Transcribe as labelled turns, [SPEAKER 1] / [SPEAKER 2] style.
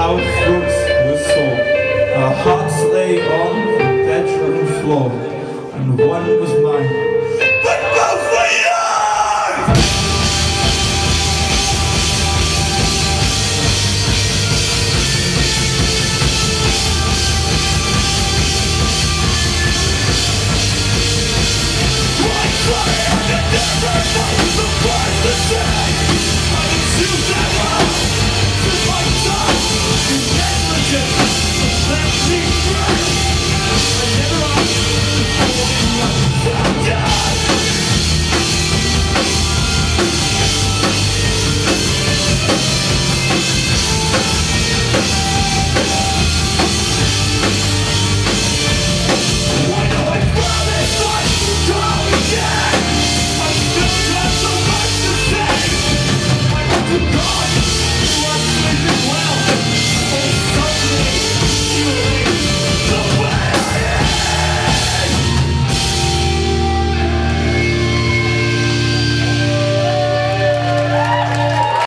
[SPEAKER 1] our fruits were sore, our hearts lay on the bedroom floor, and one was mine.